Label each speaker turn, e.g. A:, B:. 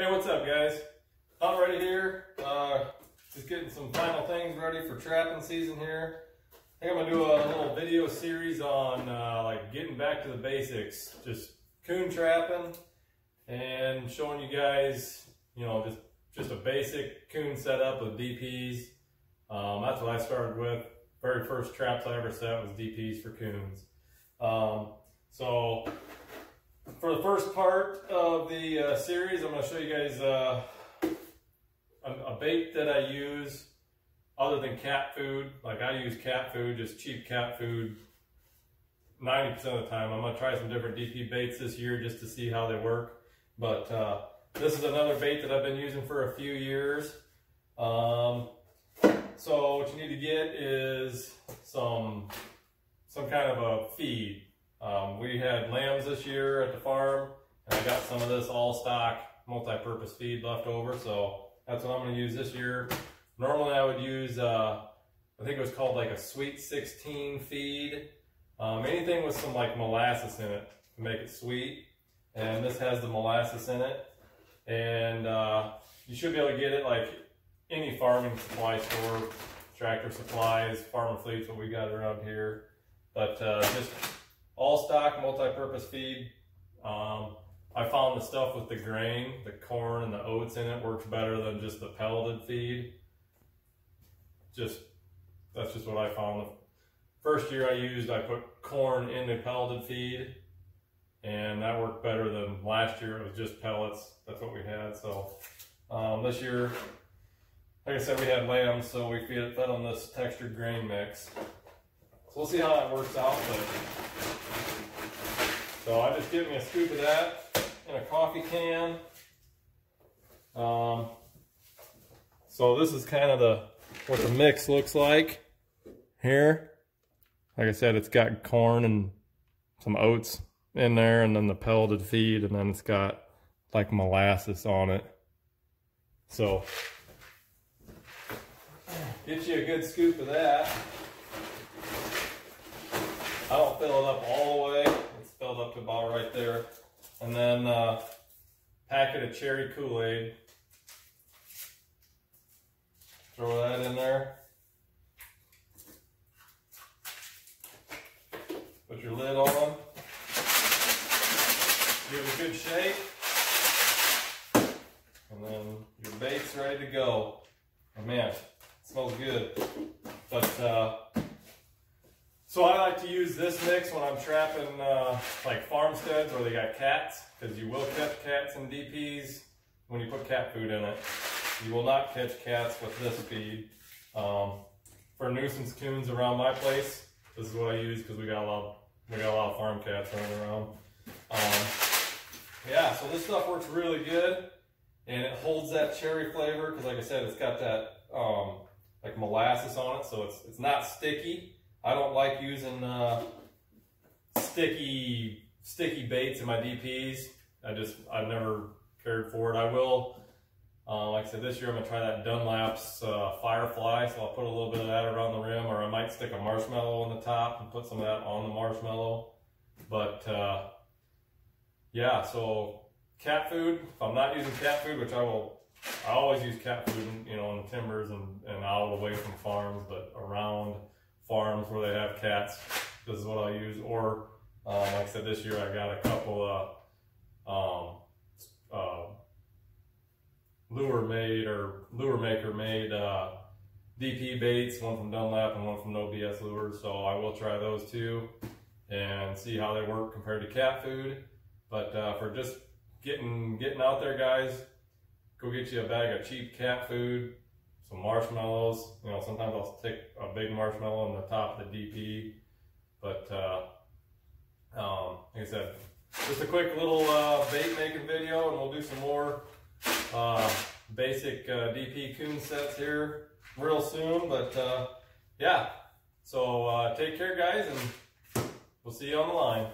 A: Hey, what's up guys? Hunt Ready here. Uh, just getting some final things ready for trapping season here. I think I'm gonna do a little video series on uh, like getting back to the basics, just coon trapping and showing you guys, you know, just just a basic coon setup with DPs. Um, that's what I started with. Very first traps I ever set was DPs for coons. Um, so for the first part of the uh, series, I'm going to show you guys uh, a, a, bait that I use other than cat food. Like I use cat food, just cheap cat food 90% of the time. I'm going to try some different DP baits this year just to see how they work. But uh, this is another bait that I've been using for a few years. Um, so what you need to get is some some kind of a feed. Um, we had lambs this year at the farm, and I got some of this all stock multi-purpose feed left over, so that's what I'm going to use this year. Normally I would use, uh, I think it was called like a Sweet 16 feed. Um, anything with some like molasses in it to make it sweet. And this has the molasses in it. And uh, you should be able to get it like any farming supply store, tractor supplies, farm and fleets, what we got around here. But uh, just all stock multi-purpose feed. Um, I found the stuff with the grain, the corn and the oats in it works better than just the pelleted feed. Just, that's just what I found. The first year I used, I put corn in the pelleted feed and that worked better than last year. It was just pellets. That's what we had. So um, this year, like I said, we had lambs, so we fed, fed on this textured grain mix. So we'll see how that works out. But so I just give me a scoop of that in a coffee can. Um, so this is kind of the what the mix looks like here. Like I said, it's got corn and some oats in there and then the pelleted feed and then it's got like molasses on it. So get you a good scoop of that. I don't fill it up all the way. Filled up to about right there. And then uh, packet of cherry Kool-Aid. Throw that in there. Put your lid on. Give it a good shake. And then your bait's ready to go. Oh man, smells good. But uh, so I like to use this mix when I'm trapping uh, like farmsteads where they got cats, because you will catch cats in DPs when you put cat food in it. You will not catch cats with this feed. Um, for nuisance coons around my place, this is what I use because we got a lot, we got a lot of farm cats running around. Um, yeah, so this stuff works really good, and it holds that cherry flavor because, like I said, it's got that um, like molasses on it, so it's it's not sticky. I don't like using uh, sticky sticky baits in my DPs. I just I've never cared for it. I will, uh, like I said, this year I'm gonna try that Dunlap's uh, Firefly, so I'll put a little bit of that around the rim, or I might stick a marshmallow on the top and put some of that on the marshmallow. But uh, yeah, so cat food. If I'm not using cat food, which I will, I always use cat food, you know, on the timbers and, and out away from farms, but around farms where they have cats. This is what I'll use. Or, um, like I said, this year I got a couple of um, uh, lure made or lure maker made uh, DP baits, one from Dunlap and one from No BS Lures. So I will try those too and see how they work compared to cat food. But uh, for just getting getting out there, guys, go get you a bag of cheap cat food, some marshmallows. You know, sometimes I'll stick a big marshmallow on the top of the DP. But uh, um, like I said, just a quick little uh, bait making video, and we'll do some more uh, basic uh, DP coon sets here real soon. But uh, yeah, so uh, take care, guys, and we'll see you on the line.